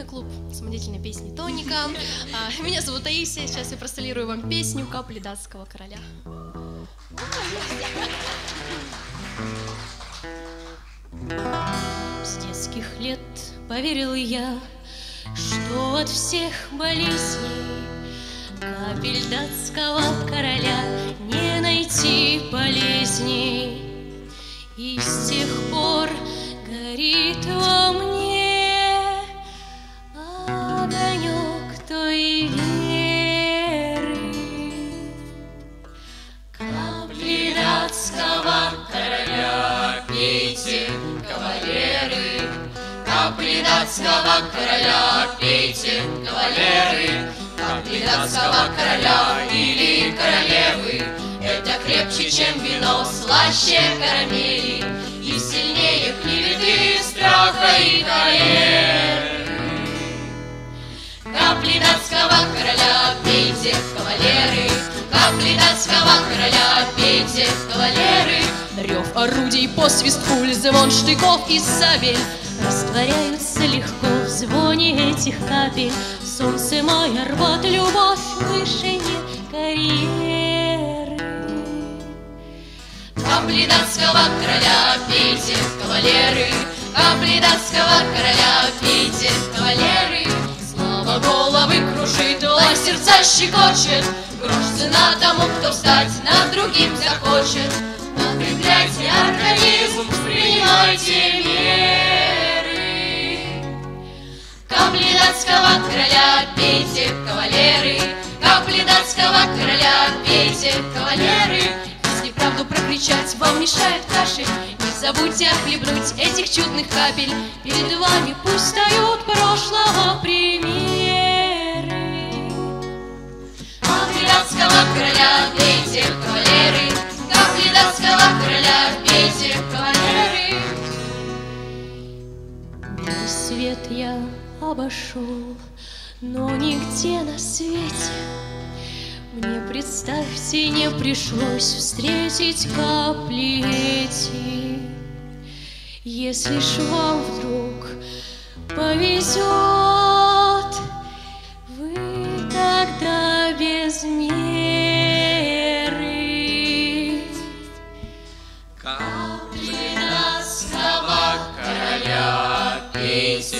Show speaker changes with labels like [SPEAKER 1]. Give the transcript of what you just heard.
[SPEAKER 1] мы клуб самодеятельной песни Тоника. А, меня зовут Таисия, сейчас я простолирую вам песню «Капли датского короля». С детских лет поверил я, что от всех болезней Капель датского короля не найти полезней. И с тех пор Капли датского короля пейте, кавалеры, Капли датского короля или королевы. Это крепче, чем вино, слаще карамели. И сильнее клеветы, страха и холеры Капли датского короля пейте, кавалеры. Капли датского короля пейте, кавалеры. Рев орудий, посвист пуль, звон штыков и сабель Растворяются легко в звоне этих капель. Солнце моя рвот, любовь выше нет карьеры. Капли датского короля пейте, кавалеры. Капли датского короля пейте, кавалеры. Слава головы кружит, лай сердца щекочет. Грош цена тому, кто встать над другим захочет. Подкрепляйте организм, короля пейте, кавалеры. Капли датского короля пейте, кавалеры. Если правду прокричать вам мешает кашель Не забудьте отхлебнуть этих чудных капель. Перед вами пусть встают прошлого примеры. Капли датского короля пейте, кавалеры. Капли датского короля пейте, кавалеры. Белый свет я обошел, но нигде на свете. Мне, представьте, не пришлось встретить капли эти Если ж вам вдруг повезет, вы тогда без меры. Капли датского короля пейте,